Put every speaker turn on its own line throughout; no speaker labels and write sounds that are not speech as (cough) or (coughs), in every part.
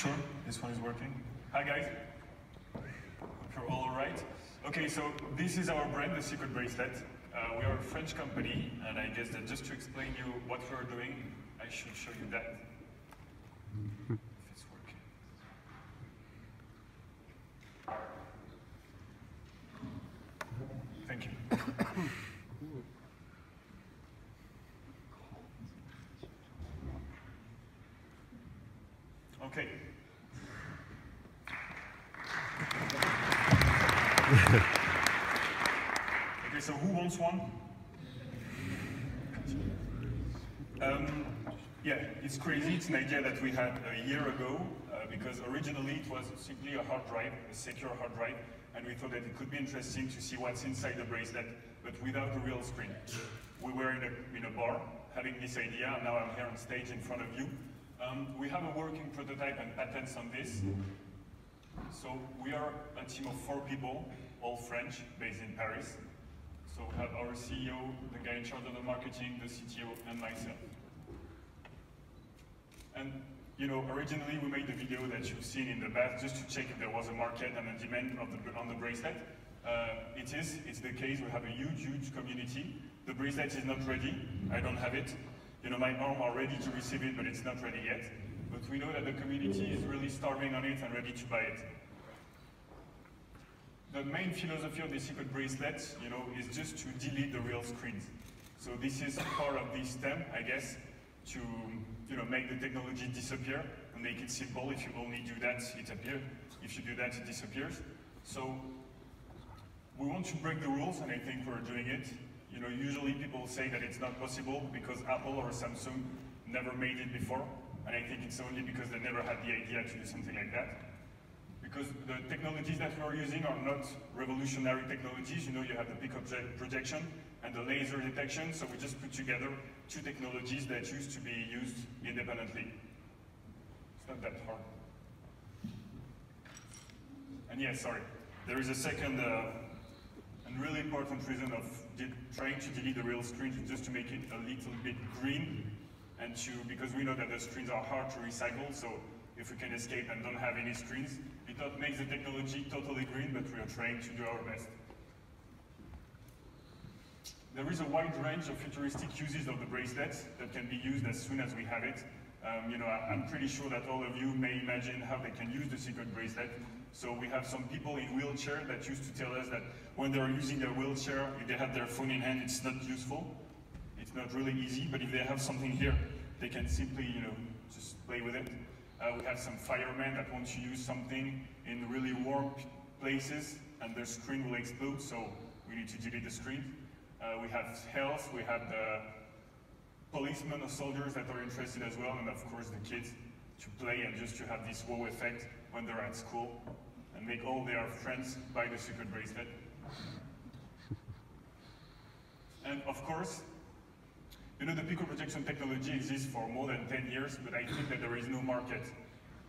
Sure, this one is working. Hi guys. Hope you're all alright. Okay, so this is our brand, the Cicret Bracelet. Uh, we are a French company, and I guess that just to explain you what we're doing, I should show you that. If it's working. Thank you. (coughs) Okay. Okay, so who wants one? Um, yeah, it's crazy. It's an idea that we had a year ago uh, because originally it was simply a hard drive, a secure hard drive, and we thought that it could be interesting to see what's inside the bracelet, but without a real screen. We were in a, in a bar having this idea, and now I'm here on stage in front of you. Um, we have a working prototype and patents on this. So we are a team of four people, all French, based in Paris. So we have our CEO, the guy in charge of the marketing, the CTO, and myself. And you know, originally we made the video that you've seen in the bath just to check if there was a market and a demand the, on the bracelet. Uh, it is, it's the case, we have a huge, huge community. The bracelet is not ready, I don't have it. You know, my arm are ready to receive it, but it's not ready yet. But we know that the community is really starving on it and ready to buy it. The main philosophy of the Cicret bracelet, you know, is just to delete the real screens. So this is part of this stem, I guess, to you know make the technology disappear and make it simple. If you only do that, it appears. If you do that, it disappears. So we want to break the rules, and I think we're doing it. You know, usually people say that it's not possible because Apple or Samsung never made it before, and I think it's only because they never had the idea to do something like that. Because the technologies that we're using are not revolutionary technologies. You know, you have the pico projection and the laser detection, so we just put together two technologies that used to be used independently. It's not that hard. And yes, sorry, there is a second uh, and really important reason of trying to delete the real screen just to make it a little bit green and to, because we know that the screens are hard to recycle, so if we can escape and don't have any screens, it not makes the technology totally green, but we are trying to do our best. There is a wide range of futuristic uses of the bracelet that can be used as soon as we have it. Um, you know, I'm pretty sure that all of you may imagine how they can use the Cicret bracelet so we have some people in wheelchair that used to tell us that when they're using their wheelchair, if they have their phone in hand, it's not useful. It's not really easy, but if they have something here, they can simply, you know, just play with it. Uh, we have some firemen that want to use something in really warm places and their screen will explode, so we need to delete the screen. Uh, we have health, we have the policemen or soldiers that are interested as well, and of course the kids to play and just to have this wow effect when they're at school and make all their friends buy the Cicret bracelet. (laughs) and of course, you know, the Pico projection technology exists for more than 10 years, but I think that there is no market.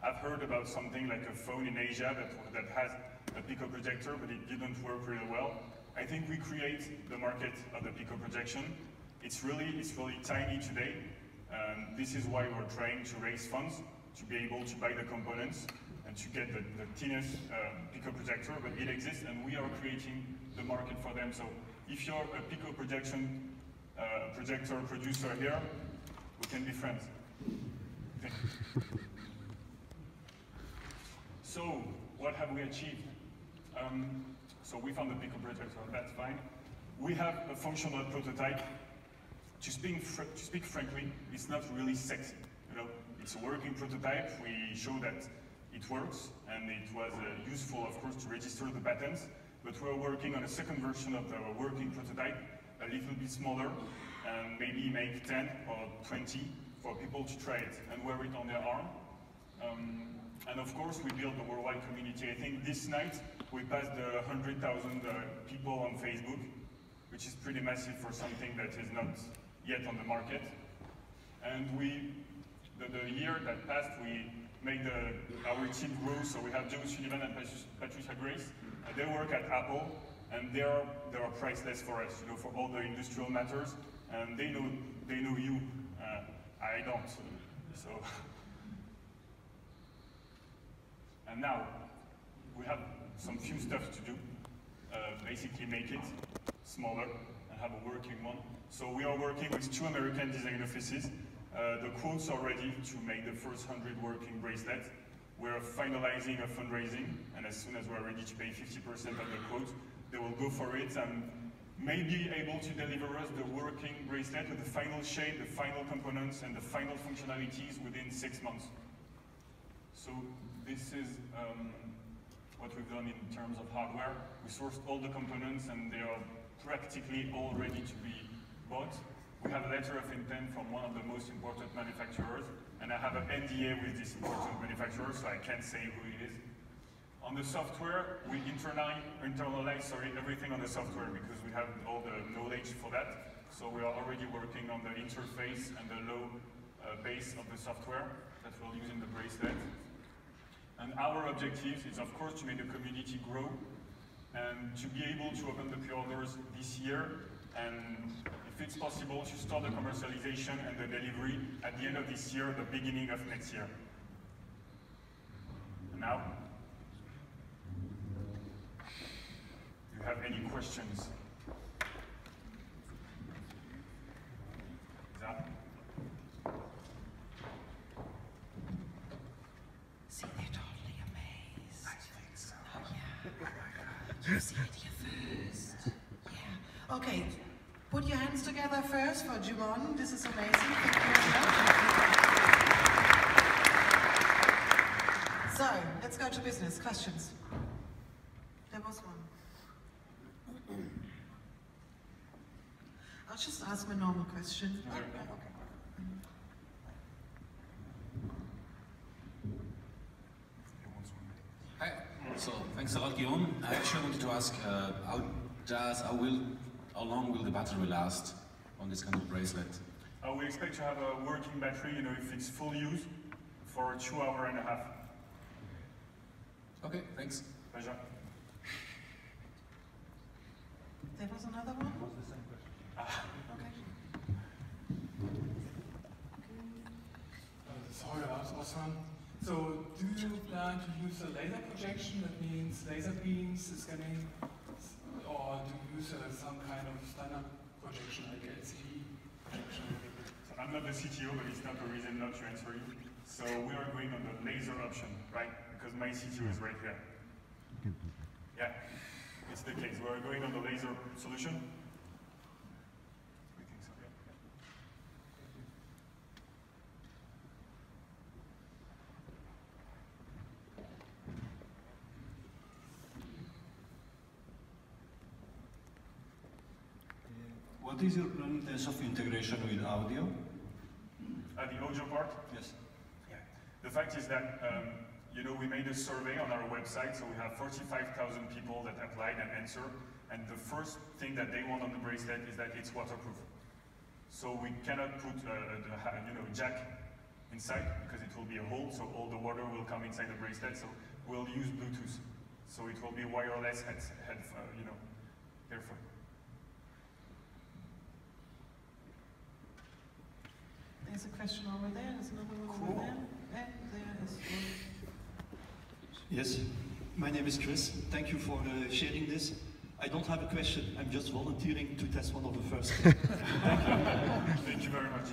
I've heard about something like a phone in Asia that, that has a Pico projector, but it didn't work really well. I think we create the market of the Pico projection. It's really, it's really tiny today. Um, this is why we're trying to raise funds to be able to buy the components and to get the, the thinnest uh, Pico projector, but it exists and we are creating the market for them. So if you're a Pico projection uh, projector producer here, we can be friends. (laughs) so what have we achieved? Um, so we found the Pico projector, that's fine. We have a functional prototype. To speak, to speak frankly, it's not really sexy. You know, it's a working prototype. We show that it works, and it was uh, useful, of course, to register the patents, but we're working on a second version of the working prototype, a little bit smaller, and maybe make 10 or 20 for people to it and wear it on their arm. Um, and of course, we build the worldwide community. I think this night, we passed the 100,000 uh, people on Facebook, which is pretty massive for something that is not yet on the market. And we, the, the year that passed, we made the, our team grow. So we have Joe Sullivan and Patricia Grace. They work at Apple, and they are they are priceless for us, you know, for all the industrial matters. And they know they know you. Uh, I don't. So (laughs) And now, we have some few stuff to do. Uh, basically make it smaller and have a working one. So we are working with two American design offices. Uh, the quotes are ready to make the first 100 working bracelets. We're finalizing a fundraising, and as soon as we're ready to pay 50% of the quote, they will go for it and may be able to deliver us the working bracelet with the final shape, the final components, and the final functionalities within six months. So this is um, what we've done in terms of hardware. We sourced all the components and they are practically all ready to be bought. We have a letter of intent from one of the most important manufacturers and I have an NDA with this important manufacturer so I can't say who it is. On the software, we internalize, internalize sorry, everything on the software because we have all the knowledge for that. So we are already working on the interface and the low uh, base of the software that we'll use in the bracelet. And our objective is, of course, to make the community grow and to be able to open the pre-orders this year and if it's possible to start the commercialization and the delivery at the end of this year, the beginning of next year. Now, do you have any questions?
See, they're totally amazed. Oh, yeah. You see it here first. Yeah. Okay, put your hands together first for Guillaume. This is amazing. Thank you. So, let's go to business. Questions? There was one. I'll just ask my normal question.
Okay.
okay.
Hi. So thanks a lot, Guillaume. I actually wanted to ask, uh, how does, how will, how long will the battery last on this kind of bracelet?
Uh, we expect to have a working battery, you know, if it's full use, for two hour and a half.
Okay, thanks.
Pleasure.
There was another one? Okay.
Uh, Sorry, I was Osman. So, do you plan to use a laser projection? That means laser beams scanning, or do you use uh, some kind of standard projection like LCD projection?
So I'm not the CTO, but it's not a reason not to answer you. So we are going on the laser option, right? Because my CTO is right here. Yeah, it's the case. We are going on the laser solution. We think so, yeah.
What is your plan in terms of integration with audio?
Uh, the audio part,
Yes.
Yeah. The fact is that, um, you know, we made a survey on our website, so we have 45,000 people that applied and answered, and the first thing that they want on the bracelet is that it's waterproof. So we cannot put, uh, the, you know, jack inside because it will be a hole, so all the water will come inside the bracelet, so we'll use Bluetooth. So it will be wireless head, head uh, you know, earphone.
There's a question over there, there's another one
Cool.
over there. And there is one.
Yes. My name is Chris. Thank you for uh, sharing this. I don't have a question. I'm just volunteering to test one of the first. (laughs)
Thank you very much.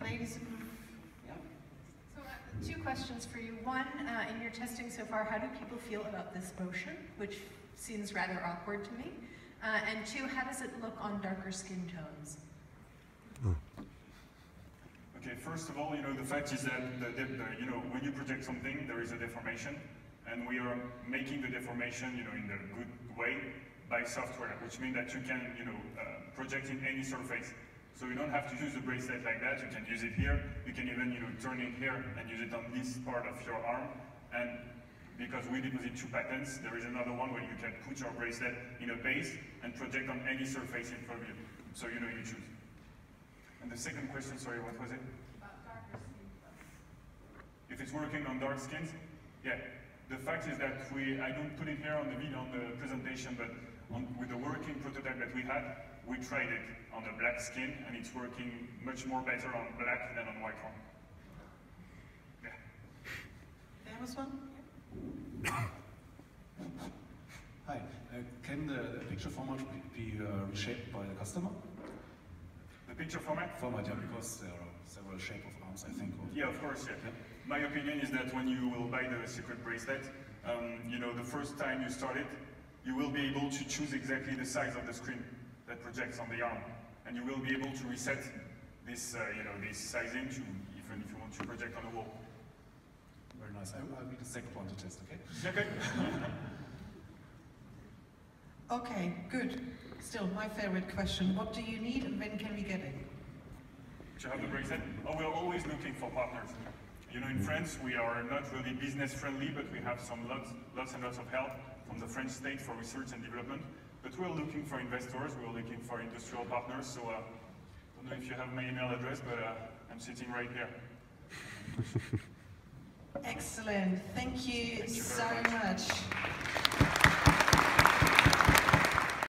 Ladies, yeah.
So, uh, two questions for you. One, uh, in your testing so far, how do people feel about this motion, which seems rather awkward to me? Uh, and two, how does it look on darker skin tones?
Okay, first of all, you know, the fact is that, the, the, you know, when you project something, there is a deformation, and we are making the deformation, you know, in the good way by software, which means that you can, you know, uh, project in any surface. So you don't have to use the bracelet like that, you can use it here, you can even, you know, turn it here and use it on this part of your arm, and because we deposit two patents, there is another one where you can put your bracelet in a base and project on any surface in front of you. So you know you choose. And the second question, sorry, what was it? If it's working on dark skins, yeah. The fact is that we, I don't put it here on the video, on the presentation, but on, with the working prototype that we had, we tried it on a black skin, and it's working much more better on black than on white one. Yeah.
there was one.
Hi. Uh, Can the the picture format be be, uh, reshaped by the customer?
The picture format?
Format, yeah, because there are several shape of arms, I think. or-
Yeah, of course, yeah. My opinion is that when you will buy the Cicret bracelet, um, you know, the first time you start it, you will be able to choose exactly the size of the screen that projects on the arm. And you will be able to reset this, uh, you know, this sizing to, even if you want to project on the wall.
Very nice. I- I'll be the second one to test, okay?
Okay? (laughs)
Okay, good. Still, my favorite question. What do you need and when can we get it?
to have the bracelet. Oh, we're always looking for partners. You know, in France, we are not really business friendly, but we have some lots, lots and lots of help from the French state for research and development. But we're looking for investors, we're looking for industrial partners. So, uh, I don't know if you have my email address, but uh, I'm sitting right here. (laughs)
Excellent. Thank you
Thank you
so
much.
much.